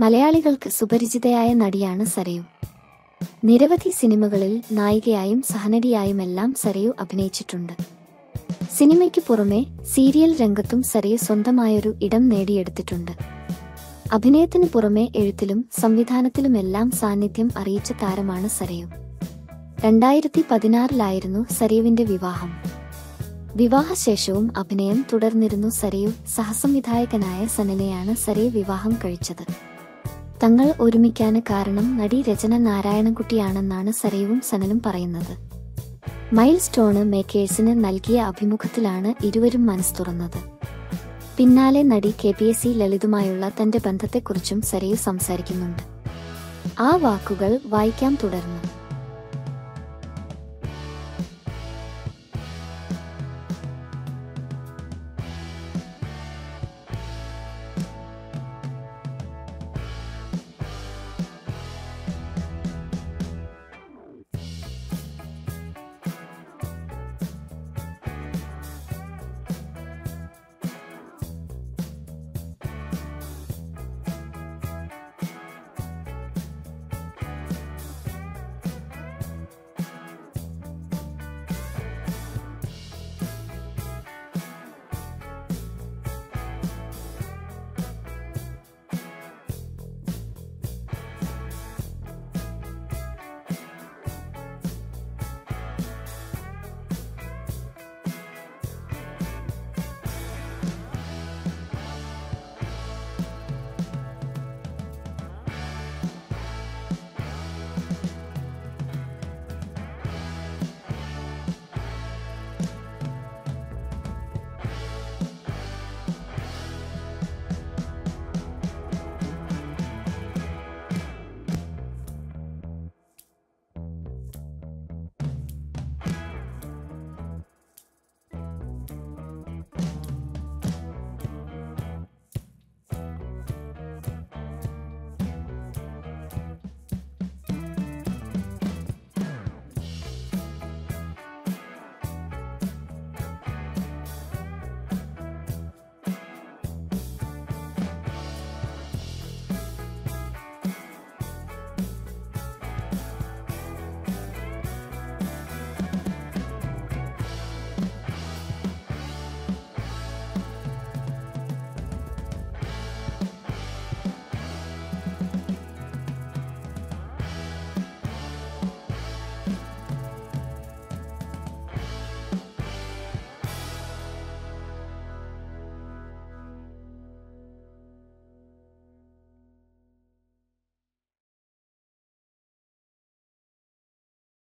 മലയാളികൾക്ക് സുപരിചിതയായ നടിയാണ് സരയു. നിരവധി സിനിമകളിൽ നായികയായും സഹനടിയായുമെല്ലാം സരയു അഭിനയിച്ചിട്ടുണ്ട്. സിനിമയ്ക്ക് പുറമെ സീരിയൽ രംഗത്തും സരയു സ്വന്തമായൊരു ഇടം നേടിയെടുത്തിട്ടുണ്ട്. അഭിനയത്തിന് പുറമെ എഴുത്തിലും സംവിധാനത്തിലുമെല്ലാം സാന്നിധ്യം അറിയിച്ച താരമാണ് സരയു. രണ്ടായിരത്തി പതിനാറിലായിരുന്നു സരയുവിന്റെ വിവാഹം. വിവാഹശേഷവും അഭിനയം തുടർന്നിരുന്നു സരയു സഹസംവിധായകനായ സനലയാണ് സരയു വിവാഹം കഴിച്ചത്. തങ്ങൾ ഒരുമിക്കാന് കാരണം നടി രചന നാരായണൻകുട്ടിയാണെന്നാണ് സരയുവും സനലും പറയുന്നത്. മൈൽ സ്റ്റോണ് മേക്കേഴ്സിന് നൽകിയ അഭിമുഖത്തിലാണ് ഇരുവരും മനസ്സ് തുറന്നത്. പിന്നാലെ നടി കെ പി എസ് സി ലളിതുമായുള്ള തന്റെ ബന്ധത്തെക്കുറിച്ചും സരയു സംസാരിക്കുന്നുണ്ട്. ആ വാക്കുകൾ വായിക്കാൻ തുടർന്ന്.